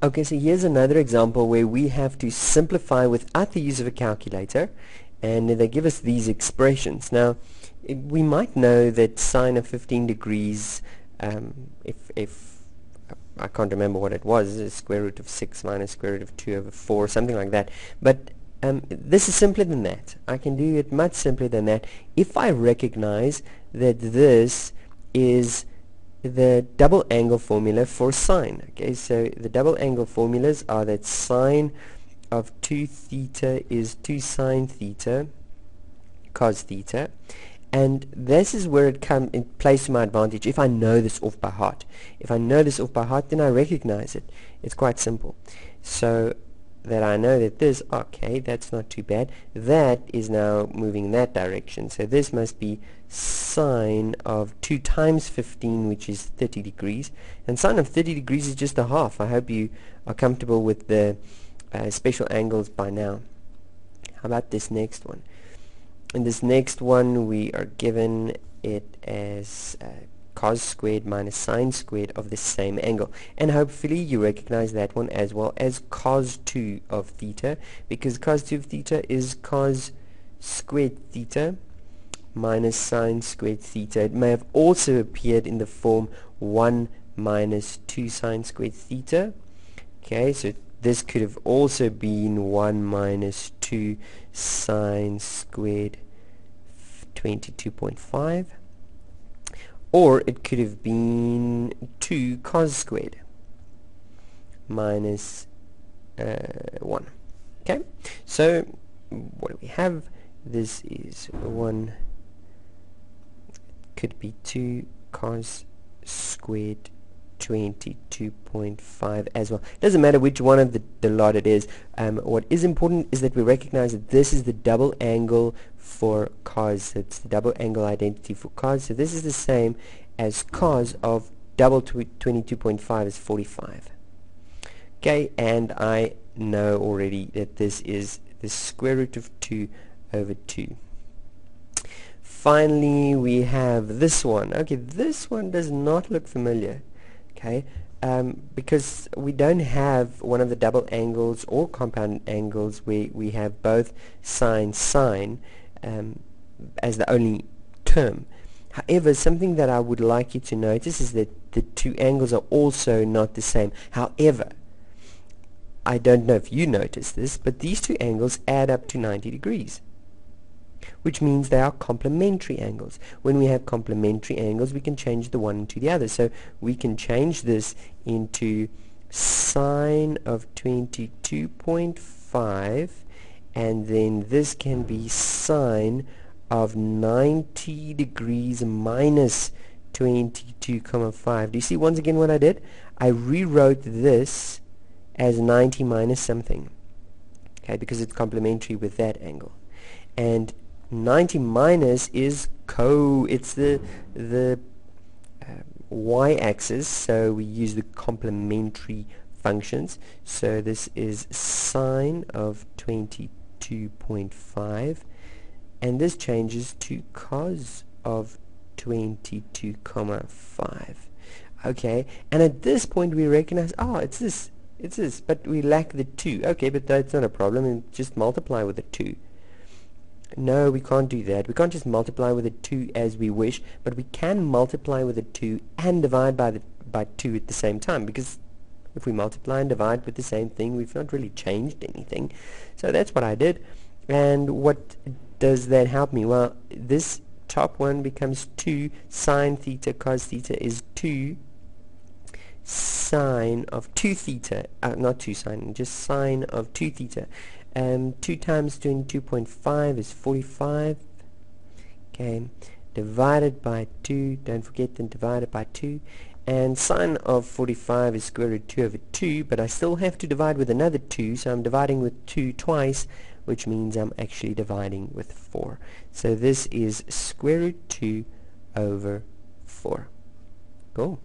Okay, so here's another example where we have to simplify without the use of a calculator and they give us these expressions. Now, we might know that sine of 15 degrees, um, if, if I can't remember what it was, is square root of 6 minus square root of 2 over 4, something like that. But um, this is simpler than that. I can do it much simpler than that if I recognize that this is the double angle formula for sine. Okay, so the double angle formulas are that sine of 2 theta is 2 sine theta cos theta and this is where it comes in plays to my advantage if I know this off by heart. If I know this off by heart then I recognize it. It's quite simple. So that I know that this, okay, that's not too bad. That is now moving in that direction. So this must be sine of 2 times 15, which is 30 degrees. And sine of 30 degrees is just a half. I hope you are comfortable with the uh, special angles by now. How about this next one? In this next one, we are given it as uh, cos squared minus sine squared of the same angle. And hopefully you recognize that one as well as cos 2 of theta because cos 2 of theta is cos squared theta minus sine squared theta. It may have also appeared in the form 1 minus 2 sine squared theta. Okay, so this could have also been 1 minus 2 sine squared 22.5 or it could have been 2 cos squared minus uh, 1 okay? So what do we have? This is 1 could be 2 cos squared 22.5 as well. It Doesn't matter which one of the, the lot it is. Um, what is important is that we recognize that this is the double angle for cos. It's the double angle identity for cos. So this is the same as cos of double 22.5 is 45. Okay, and I know already that this is the square root of 2 over 2 finally we have this one okay this one does not look familiar okay? Um, because we don't have one of the double angles or compound angles. Where we have both sine sine um, as the only term. However something that I would like you to notice is that the two angles are also not the same. However I don't know if you noticed this but these two angles add up to 90 degrees which means they are complementary angles. When we have complementary angles, we can change the one into the other. So we can change this into sine of 22.5 and then this can be sine of 90 degrees minus 22.5. Do you see once again what I did? I rewrote this as 90 minus something. Okay, because it's complementary with that angle. And 90 minus is co it's the the uh, y-axis so we use the complementary functions. So this is sine of 22.5 and this changes to cos of 22.5 okay and at this point we recognize oh it's this it's this but we lack the 2 okay but that's not a problem and just multiply with the 2 no, we can't do that. We can't just multiply with a 2 as we wish, but we can multiply with a 2 and divide by the by 2 at the same time because if we multiply and divide with the same thing, we've not really changed anything. So that's what I did. And what does that help me? Well, this top one becomes 2 sine theta cos theta is 2 sine of 2 theta, uh, not 2 sine, just sine of 2 theta um, 2 times 22.5 is 45 okay. Divided by 2 don't forget then divided by 2 and sine of 45 is square root 2 over 2 but I still have to divide with another 2 so I'm dividing with 2 twice which means I'm actually dividing with 4 so this is square root 2 over 4 cool